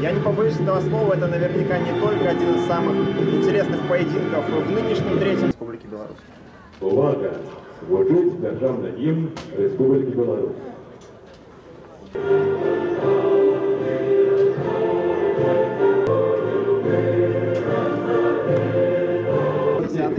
Я не побоюсь этого слова, это наверняка не только один из самых интересных поединков в нынешнем третьем Республики Беларусь. Увага! Звучить державний гімн Республіки Білорусь.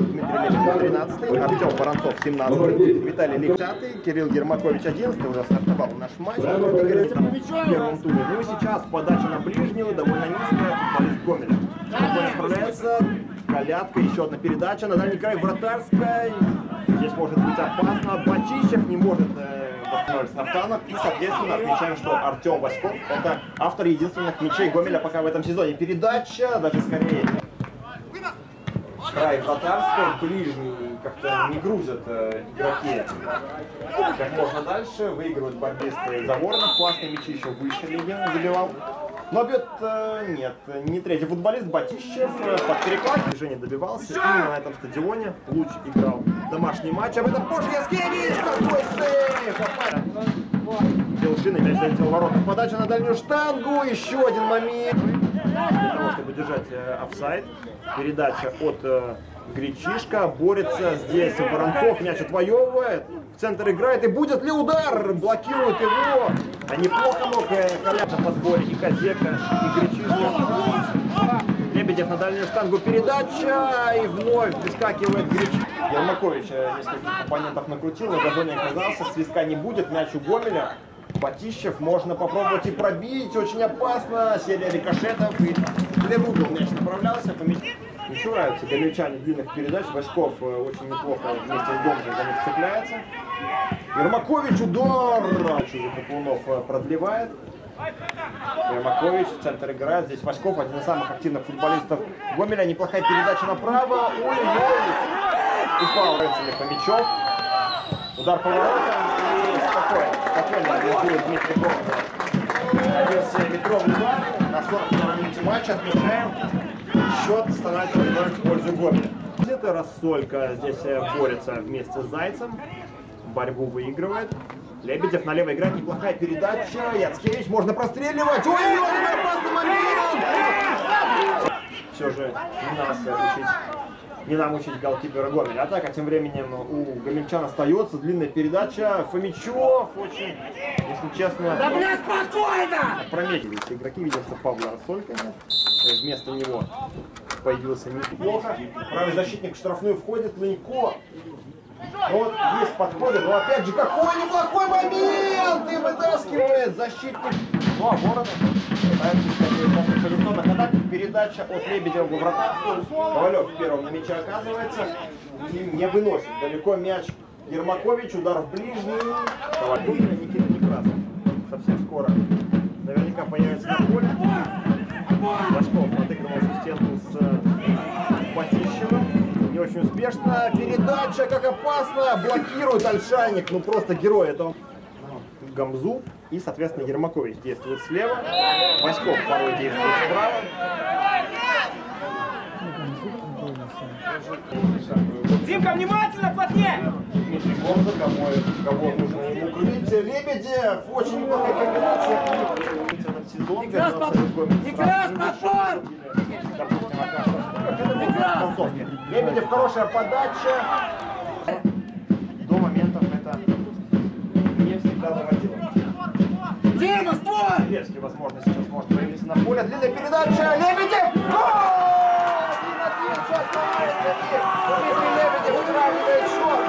Дмитрий Лебедев 13 Артем Воронцов 17 Виталий Легчатый, Кирилл Гермакович 11 уже стартовал наш матч. В первом туре. Ну и сейчас подача на ближнюю, довольно низкая, футболист Гомеля. Спокойно справляется, колядка, еще одна передача на дальний край вратарской. Здесь может быть опасно. Батищев не может э, восстановить Нафтанов. И, соответственно, отмечаем, что Артем Васьков это автор единственных мячей Гомеля пока в этом сезоне. Передача, даже скорее край вратарской, ближний, как-то не грузят э, игроки как можно дальше, выигрывают борьбисты Заворнов, классные мячи еще выше легенда забивал. Но бьет э, нет, не третий футболист, Батищев э, под переклад, движение добивался, именно на этом стадионе Луч играл домашний матч, об этом позже Яскевич, какой сейф! Белшины мяч залетел ворота, подача на дальнюю штангу, еще один момент для того, чтобы держать офсайд. Передача от Гречишка. Борется здесь Воронцов. Мяч отвоевывает. В центр играет. И будет ли удар? Блокирует его. А неплохо мог э, Колян на подборе. И Козека, и Гречишка. Лебедев на дальнюю штангу. Передача. И вновь выскакивает Гречишка. Ермакович э, нескольких оппонентов накрутил. На газоне оказался. Свистка не будет. Мяч у Гомеля. Батищев можно попробовать и пробить, очень опасно, серия рикошетов, и в левый угол мяч направлялся, еще нравится гомельчане длинных передач, Васьков э, очень неплохо вместе с Гомелем за них цепляется. Ермакович удар, Чужих Каплунов э, продлевает. Ермакович в центр играет, здесь Васьков, один из самых активных футболистов Гомеля, неплохая передача направо, ой-ой-ой, упал. Рыцарь Фомичев, удар по воротам, спокойно, спокойно реагирует Дмитрий Гомель. Набился метровый удар. На 42 минуте матча, отмечаем. Счет становится в пользу Гомеля. Это Рассолька здесь борется вместе с Зайцем. Борьбу выигрывает. Лебедев налево играет, неплохая передача. Яцкевич, можно простреливать. Ой-ой, опасный момент! Все же не нас учить не нам учить голкипера Гомеля. А так, а тем временем у гомельчан остается длинная передача. Фомичев очень, если честно... Да, бля, спокойно! Опрометились игроки, видят, что Павла Рассолька нет. Вместо него появился неплохо. Правый защитник в штрафную входит, Ленько. Ну вот есть подходы, но опять же какой неплохой момент! И вытаскивает защитник. Ну а Воронов пытается позиционных атак. Передача от Лебедева в вратарскую. Ковалев первым на мяче оказывается. И не выносит далеко мяч Ермакович. Удар в ближний. Ковалев Никита Некрасов. Совсем скоро наверняка появится на поле. Башков отыгрывался в стенку с Батищевым. Не очень успешно. Передача, как опасно. Блокирует Альшаник. Ну просто герой. Это он. Гамзу и, соответственно, Ермакович действует слева. Васьков порой действует справа. Димка, внимательно, плотнее! Кого нужно ему. Лебедев, очень неплохая комбинация. Сезон Некрас под- Некрас подбор! концовке. Лебедев, хорошая подача. До моментов это не всегда доводило. Дима, створ! Левский, возможно, сейчас может появиться на поле. Длинная передача. Лебедев! Гол! 1-1, сейчас становится мир. Дмитрий Лебедев сравнивает счет.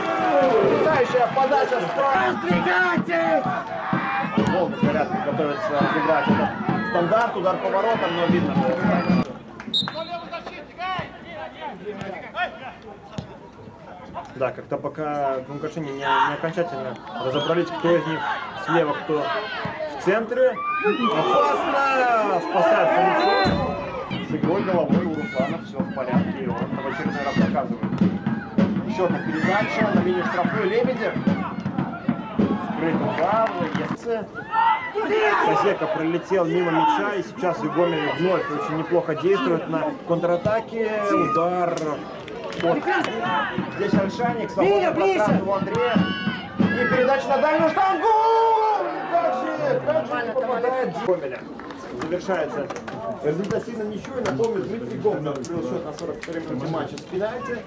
Потрясающая подача справа. Раздвигайтесь! Волга порядке готовится разыграть этот стандарт. Удар по воротам, но видно, Да, как-то пока Лукашини не, не окончательно разобрались, кто из них слева, кто в центре. Опасно! Спасает Фомичев. С игрой головой у Руслана все в порядке, и он в очередной раз доказывает. Еще одна передача на линию штрафной Лебедев. Ельце. Сосека пролетел мимо мяча, и сейчас Игомель вновь очень неплохо действует на контратаке. Удар от... Здесь Альшаник, ближе. пространство у Андрея. И передача на дальнюю штангу! Как же, как же не попадает Гомеля. завершается результативно ничего. И напомню, Дмитрий Гомнер открыл счет на 42-м минуте матча с пенальти.